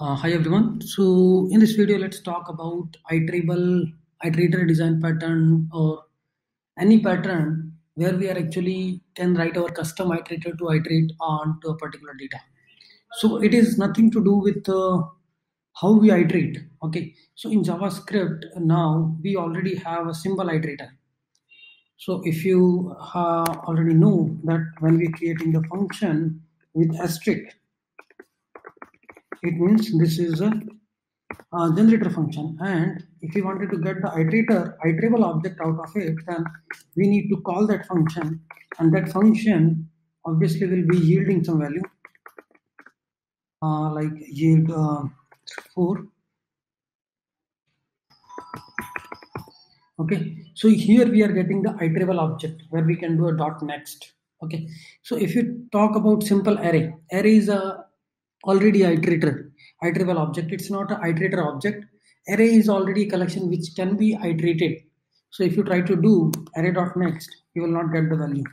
Uh, hi everyone. So in this video, let's talk about iterable iterator design pattern or any pattern where we are actually can write our custom iterator to iterate on to a particular data. So it is nothing to do with uh, how we iterate. Okay. So in JavaScript now we already have a symbol iterator. So if you uh, already know that when we're creating the function with asterisk it means this is a, a generator function. And if we wanted to get the iterator iterable object out of it then we need to call that function. And that function obviously will be yielding some value uh, like yield uh, 4 okay. So here we are getting the iterable object where we can do a dot next. Okay. So if you talk about simple array array is a already iterator, iterable object. It's not an iterator object. Array is already a collection which can be iterated. So if you try to do array dot next, you will not get the value.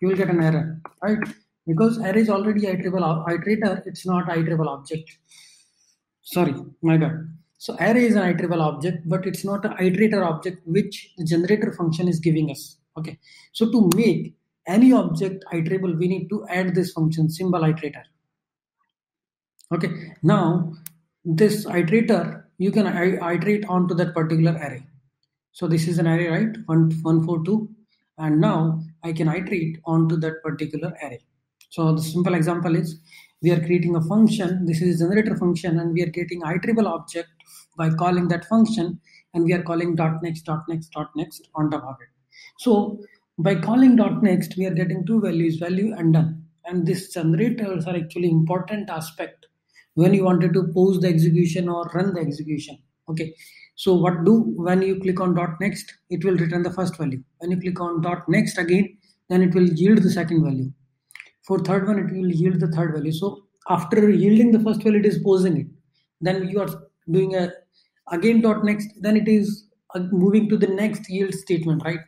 You will get an error, right? Because array is already iterable uh, iterator, it's not iterable object. Sorry, my bad. So array is an iterable object, but it's not an iterator object which the generator function is giving us. Okay. So to make any object iterable, we need to add this function symbol iterator okay. Now this iterator you can iterate onto that particular array. So this is an array right? 142 and now i can iterate onto that particular array. So the simple example is we are creating a function. This is a generator function and we are creating iterable object by calling that function and we are calling dot next dot next dot next on top of it. So by calling dot next we are getting two values value and done and these generators are actually important aspect when you wanted to pause the execution or run the execution okay? So what do when you click on dot next it will return the first value. When you click on dot next again then it will yield the second value. For third one it will yield the third value. So after yielding the first value it is pausing it. Then you are doing a again dot next then it is uh, moving to the next yield statement right?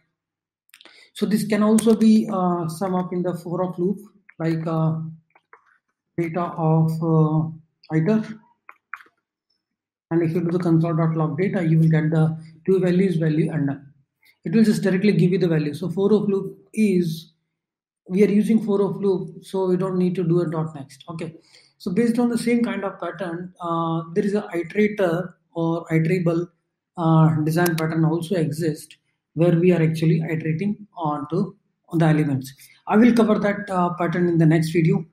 So this can also be uh, sum up in the for of loop like uh, data of uh, iter and if you do the console.log data you will get the two values value and none. It will just directly give you the value. So for of loop is we are using for of loop so we don't need to do a dot next. Okay. So based on the same kind of pattern uh, there is a iterator or iterable uh, design pattern also exist where we are actually iterating onto on the elements. I will cover that uh, pattern in the next video